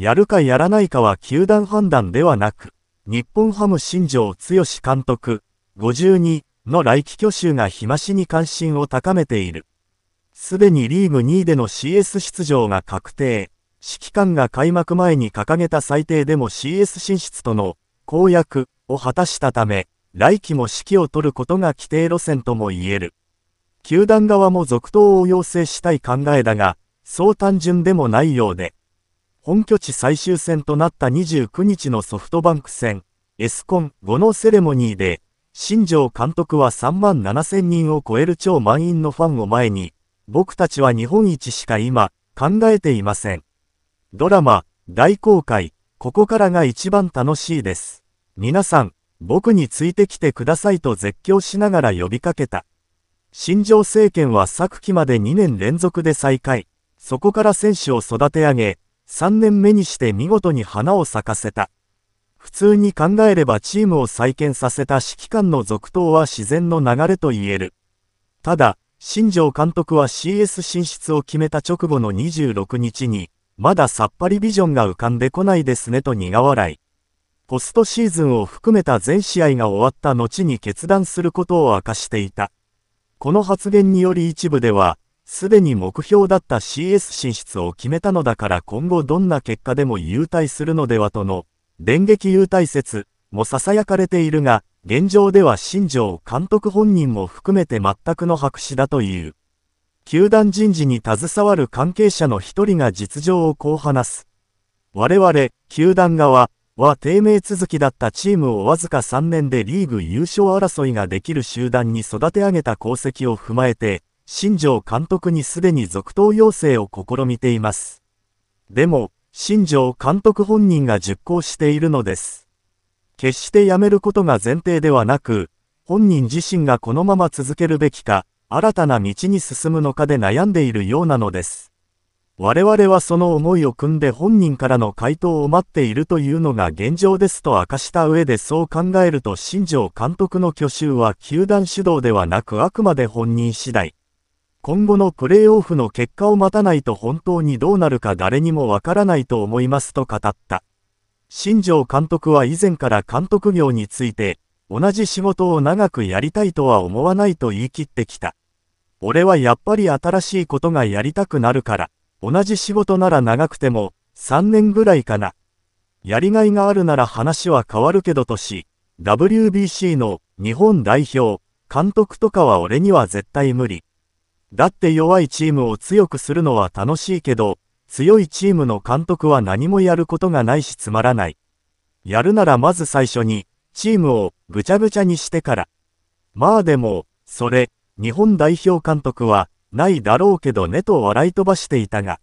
やるかやらないかは球団判断ではなく、日本ハム新庄剛志監督、52の来季去就が日増しに関心を高めている。すでにリーグ2位での CS 出場が確定。指揮官が開幕前に掲げた最低でも CS 進出との公約を果たしたため、来季も指揮を取ることが規定路線とも言える。球団側も続投を要請したい考えだが、そう単純でもないようで、本拠地最終戦となった29日のソフトバンク戦、エスコン5のセレモニーで、新庄監督は3万7000人を超える超満員のファンを前に、僕たちは日本一しか今、考えていません。ドラマ、大公開、ここからが一番楽しいです。皆さん、僕についてきてくださいと絶叫しながら呼びかけた。新庄政権は昨季まで2年連続で再開。そこから選手を育て上げ、3年目にして見事に花を咲かせた。普通に考えればチームを再建させた指揮官の続投は自然の流れと言える。ただ、新庄監督は CS 進出を決めた直後の26日に、まださっぱりビジョンが浮かんでこないですねと苦笑い。ポストシーズンを含めた全試合が終わった後に決断することを明かしていた。この発言により一部では、すでに目標だった CS 進出を決めたのだから今後どんな結果でも優待するのではとの、電撃優待説も囁かれているが、現状では新庄監督本人も含めて全くの白紙だという。球団人事に携わる関係者の一人が実情をこう話す。我々、球団側は低迷続きだったチームをわずか3年でリーグ優勝争いができる集団に育て上げた功績を踏まえて、新庄監督にすでに続投要請を試みています。でも、新庄監督本人が熟考しているのです。決して辞めることが前提ではなく、本人自身がこのまま続けるべきか、新たな道に進むのかで悩んでいるようなのです。我々はその思いを組んで本人からの回答を待っているというのが現状ですと明かした上でそう考えると新庄監督の去就は球団主導ではなくあくまで本人次第。今後のプレーオフの結果を待たないと本当にどうなるか誰にもわからないと思いますと語った。新庄監督は以前から監督業について、同じ仕事を長くやりたいとは思わないと言い切ってきた。俺はやっぱり新しいことがやりたくなるから、同じ仕事なら長くても、3年ぐらいかな。やりがいがあるなら話は変わるけどとし、WBC の日本代表、監督とかは俺には絶対無理。だって弱いチームを強くするのは楽しいけど、強いチームの監督は何もやることがないしつまらない。やるならまず最初に、チームをぐちゃぐちゃにしてから。まあでも、それ、日本代表監督は、ないだろうけどねと笑い飛ばしていたが、